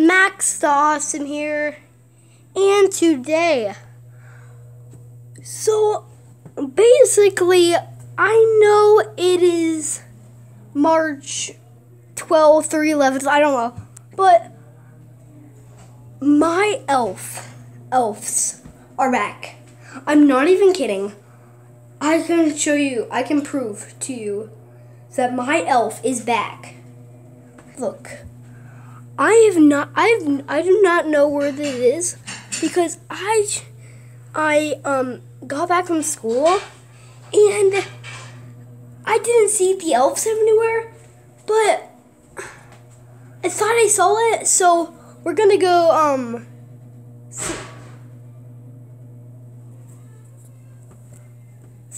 Max the Awesome here, and today, so basically, I know it is March 12th or 11th, I don't know, but my elf, elves are back. I'm not even kidding. I can show you, I can prove to you that my elf is back. Look. I have not I've I do not know where it is because I I um got back from school and I didn't see the elves anywhere, but I thought I saw it, so we're gonna go um.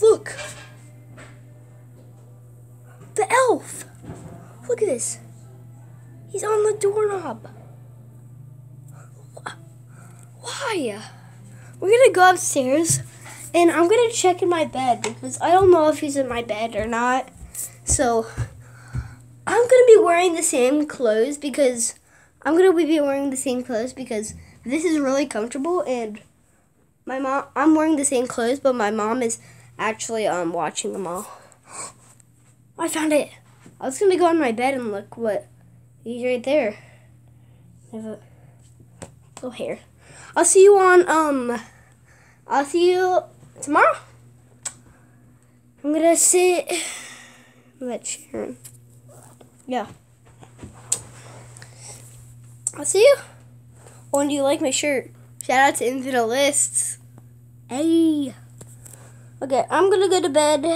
Look. The elf. Look at this. He's on the doorknob. Why? We're gonna go upstairs and I'm gonna check in my bed because I don't know if he's in my bed or not. So I'm gonna be wearing the same clothes because I'm gonna be wearing the same clothes because this is really comfortable and my mom I'm wearing the same clothes but my mom is actually um watching them all. I found it. I was gonna go on my bed and look what he's right there. Have a little hair. I'll see you on um I'll see you tomorrow. I'm gonna sit that chair. Yeah. I'll see you. Oh, do you like my shirt? Shout out to Infinite Lists. Hey. Okay, I'm gonna go to bed.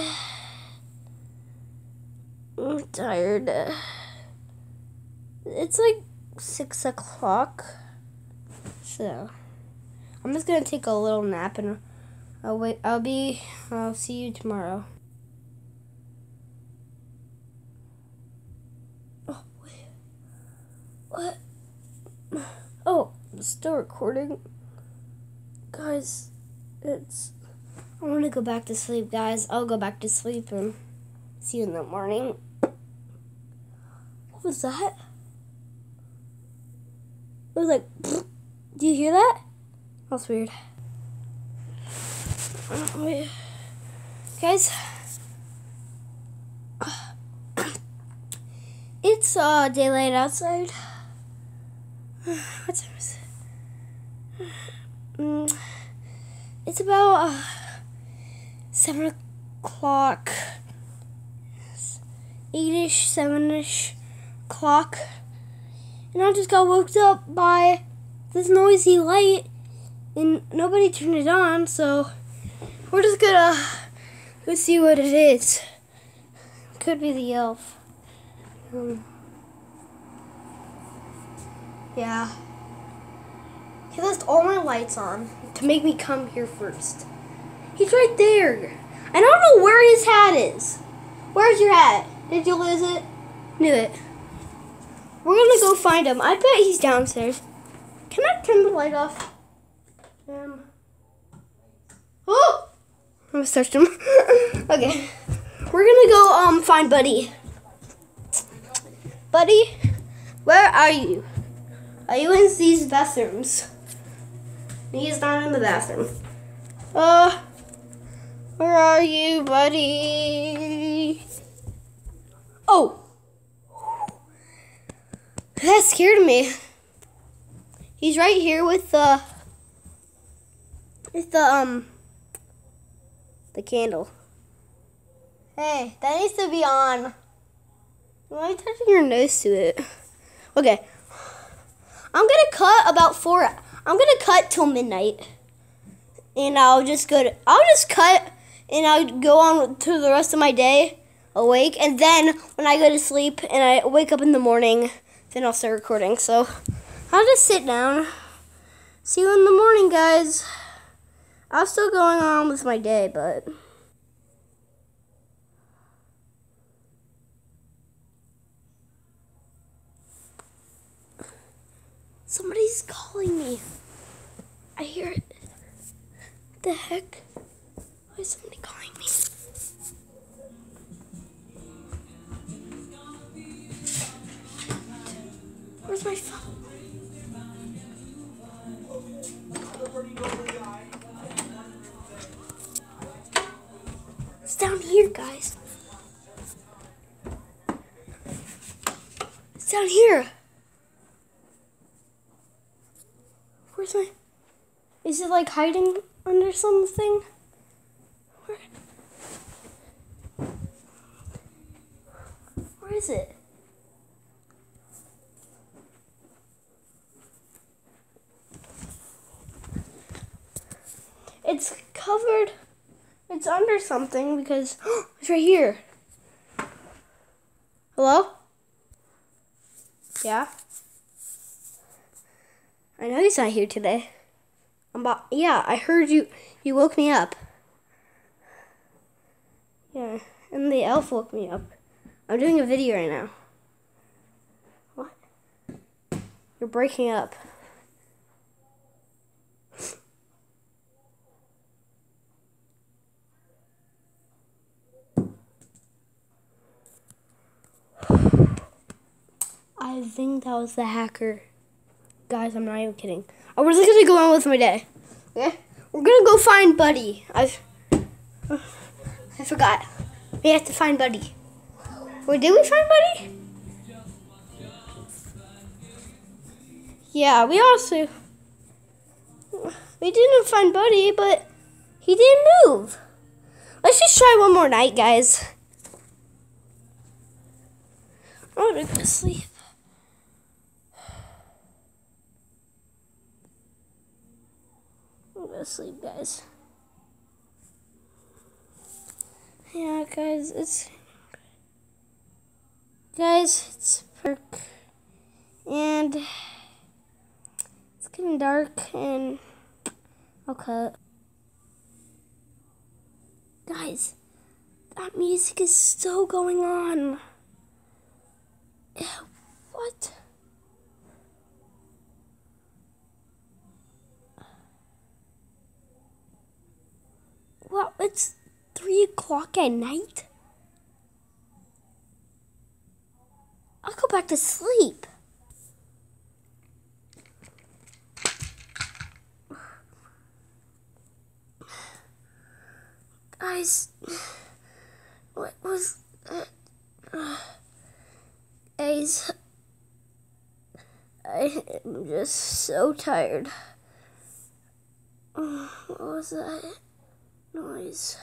I'm tired. It's like six o'clock. So I'm just gonna take a little nap and I'll wait I'll be I'll see you tomorrow. Oh wait. What? Oh, still recording. Guys, it's I wanna go back to sleep, guys. I'll go back to sleep and see you in the morning. What was that? It was like, do you hear that? That's weird. Oh. Guys, it's uh, daylight outside. What time is it? Mm, it's about uh, 7 o'clock. 8ish, 7ish o'clock. And I just got woke up by this noisy light and nobody turned it on, so we're just gonna go see what it is. Could be the elf. Um, yeah. He left all my lights on to make me come here first. He's right there. I don't know where his hat is. Where's your hat? Did you lose it? Knew it. We're gonna go find him. I bet he's downstairs. Can I turn the light off? Um. Oh! I'm gonna search him. okay. We're gonna go um find Buddy. Buddy, where are you? Are you in these bathrooms? He's not in the bathroom. Uh, where are you, buddy? Oh! That scared me. He's right here with the with the um the candle. Hey, that needs to be on. Why are you touching your nose to it? Okay. I'm gonna cut about four I'm gonna cut till midnight. And I'll just go to I'll just cut and I'll go on to the rest of my day awake and then when I go to sleep and I wake up in the morning then I'll start recording. So I'll just sit down. See you in the morning, guys. I'm still going on with my day, but. Somebody's calling me. I hear it. What the heck? Why is somebody calling Where's my phone? It's down here, guys. It's down here. Where's my... Is it like hiding under something? Where, Where is it? It's covered. It's under something because it's right here. Hello? Yeah? I know he's not here today. I'm about, yeah, I heard you. You woke me up. Yeah, and the elf woke me up. I'm doing a video right now. What? You're breaking up. I think that was the hacker. Guys, I'm not even kidding. I was gonna go on with my day. Okay? We're gonna go find Buddy. I've I forgot. We have to find Buddy. Wait, did we find Buddy? Yeah, we also we didn't find Buddy, but he didn't move. Let's just try one more night, guys. I'm gonna go to sleep. Sleep, guys. Yeah, guys, it's guys, it's perk, and it's getting dark, and I'll cut. Guys, that music is still going on. Eh, what? Well, it's three o'clock at night. I'll go back to sleep. Guys, what was that? Guys, I am just so tired. What was that? Noise.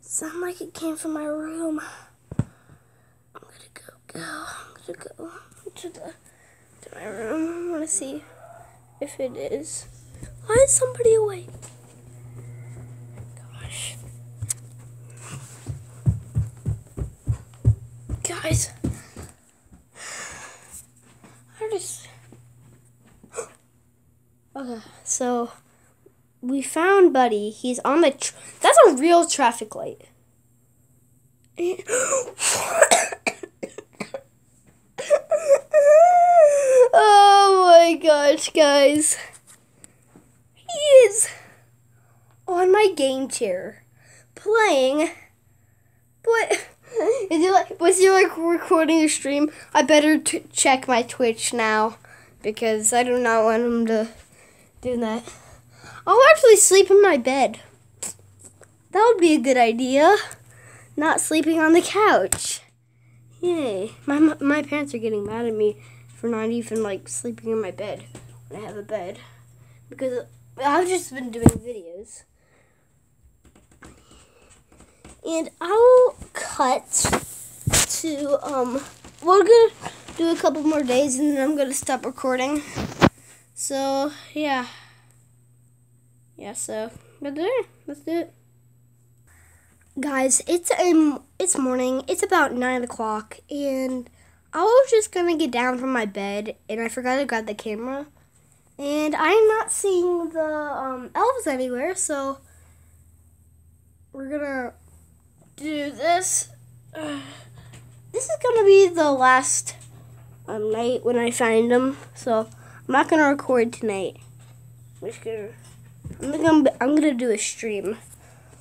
Sound like it came from my room. I'm gonna go, go. I'm gonna go to the to my room. I wanna see if it is. Why is somebody awake? Gosh. Guys. I just Okay, so we found Buddy. He's on the. Tr- That's a real traffic light. oh my gosh, guys. He is on my game chair playing. But is like was he like recording a stream? I better check my Twitch now because I do not want him to do that. I'll actually sleep in my bed. That would be a good idea. Not sleeping on the couch. Yay. My, my parents are getting mad at me for not even like sleeping in my bed when I have a bed. Because I've just been doing videos. And I'll cut to, um, we're gonna do a couple more days and then I'm gonna stop recording. So, yeah yeah, so do it. Let's do it. Guys, it's um, it's morning. It's about nine o'clock, and I was just gonna get down from my bed, and I forgot to grab the camera, and I'm not seeing the um, elves anywhere. So we're gonna do this. This is gonna be the last um, night when I find them. So I'm not gonna record tonight. I'm just gonna. I'm gonna, I'm gonna do a stream.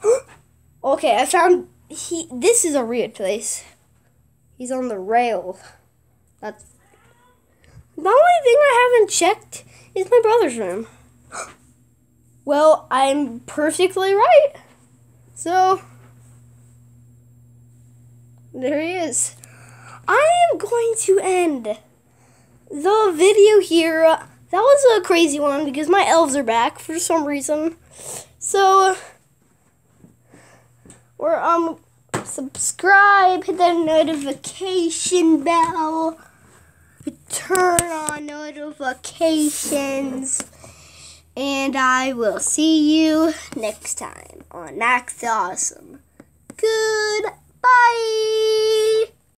okay, I found he. This is a weird place. He's on the rail. That's the only thing I haven't checked is my brother's room. well, I'm perfectly right. So, There he is. I am going to end the video here. That was a crazy one because my elves are back for some reason. So, or um, subscribe, hit that notification bell, turn on notifications, and I will see you next time on Max Awesome. Goodbye.